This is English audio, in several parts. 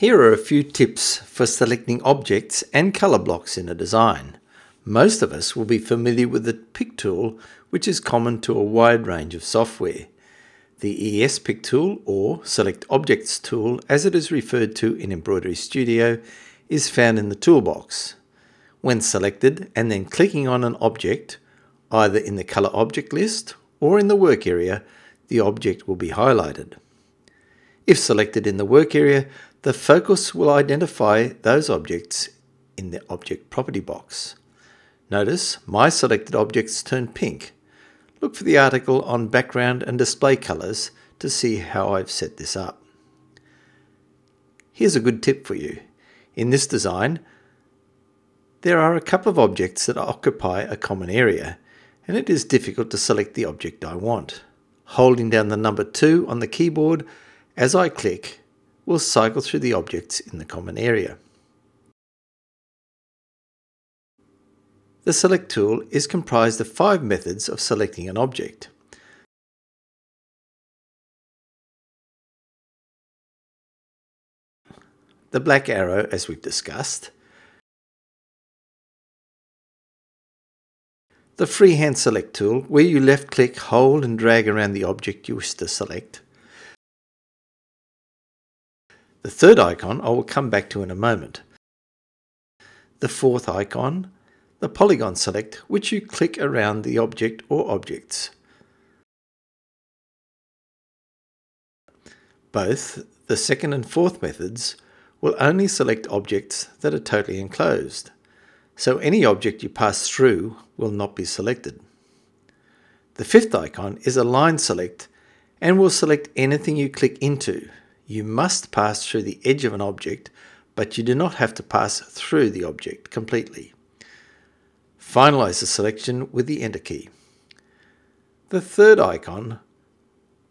Here are a few tips for selecting objects and colour blocks in a design. Most of us will be familiar with the pick tool, which is common to a wide range of software. The ES pick tool, or Select Objects tool as it is referred to in EmbroideryStudio, is found in the toolbox. When selected and then clicking on an object, either in the colour object list or in the work area, the object will be highlighted. If selected in the work area, the focus will identify those objects in the Object Property box. Notice my selected objects turn pink. Look for the article on background and display colours to see how I've set this up. Here's a good tip for you. In this design, there are a couple of objects that occupy a common area, and it is difficult to select the object I want. Holding down the number 2 on the keyboard as I click will cycle through the objects in the common area. The Select tool is comprised of five methods of selecting an object. The black arrow, as we've discussed, the freehand select tool, where you left click, hold and drag around the object you wish to select, the third icon I will come back to in a moment. The fourth icon, the polygon select, which you click around the object or objects. Both the second and fourth methods will only select objects that are totally enclosed, so any object you pass through will not be selected. The fifth icon is a line select and will select anything you click into, you must pass through the edge of an object, but you do not have to pass through the object completely. Finalize the selection with the Enter key. The third icon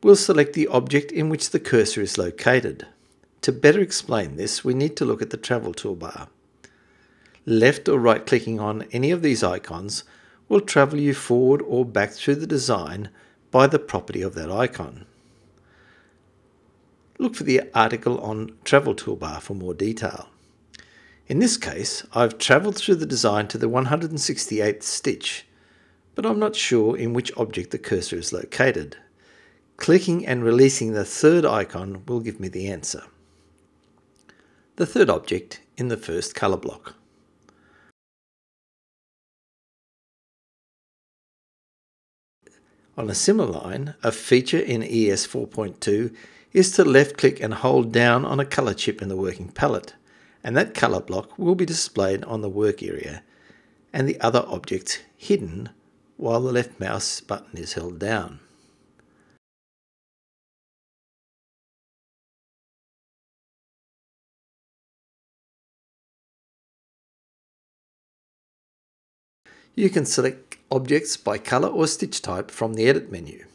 will select the object in which the cursor is located. To better explain this, we need to look at the travel toolbar. Left or right clicking on any of these icons will travel you forward or back through the design by the property of that icon look for the article on Travel Toolbar for more detail. In this case, I've travelled through the design to the 168th stitch, but I'm not sure in which object the cursor is located. Clicking and releasing the third icon will give me the answer. The third object in the first colour block. On a similar line, a feature in ES 4.2 is to left click and hold down on a color chip in the working palette, and that color block will be displayed on the work area and the other objects hidden while the left mouse button is held down. You can select objects by color or stitch type from the Edit menu.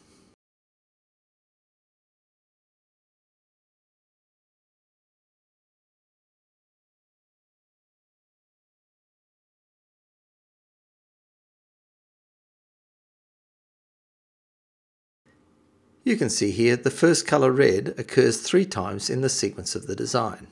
You can see here the first colour red occurs three times in the sequence of the design.